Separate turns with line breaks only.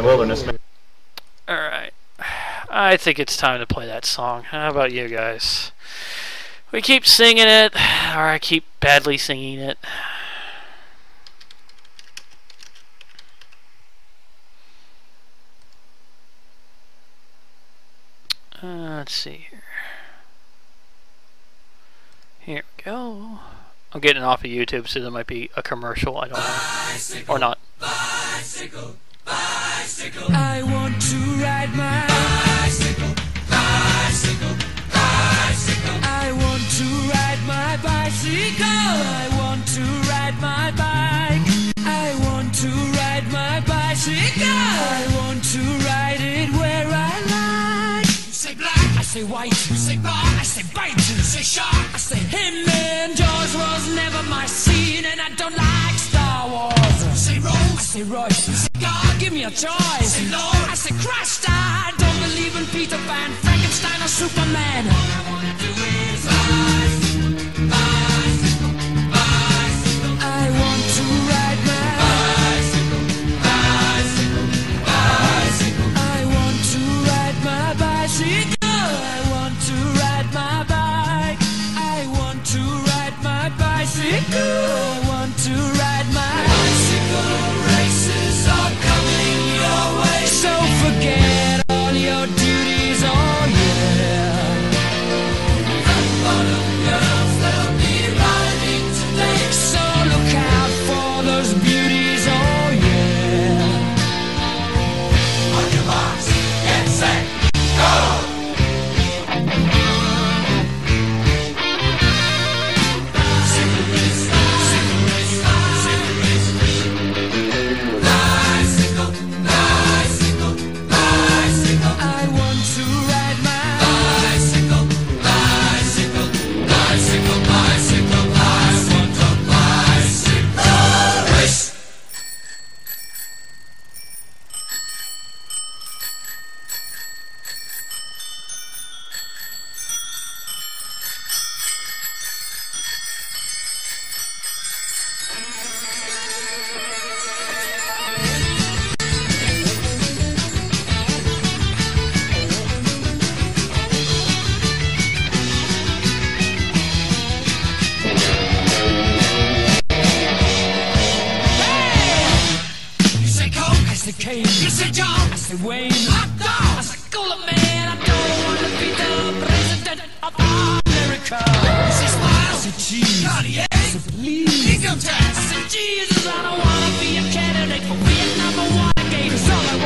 the wilderness.
Alright. I think it's time to play that song. How about you guys? We keep singing it, or I keep badly singing it. Uh, let's see here. Here we go. I'm getting off of YouTube, so there might be a commercial. I don't know. Or not.
Bicycle, bicycle. I want to ride my bicycle, bicycle, bicycle. I want to ride my bicycle. I want to ride my bike. I want to ride my bicycle. I want to ride it where I like. You say black, I say white. You say bar, I say bite. You say shark, I say him. And George was never my scene, and I don't like Star Wars. You say Rose, I say Royce. You say God, give me a choice. Say Lord, I say Christ. I don't believe in Peter Pan, Frankenstein, or Superman. All I wanna do is. I want to ride my bicycle, bicycle, bicycle. I want to ride my bicycle. I want to ride my bike. I want to ride my bicycle. I want to ride my Coke, I say Kane. You say John, I say Wayne. Hot dog, I say Cooler Man. I don't wanna be the president of America. You say Smile, I say Cheese. Cartier, I say Please. Income tax, I say Jesus. I don't wanna be a candidate for Vietnam or Watergate. 'Cause all I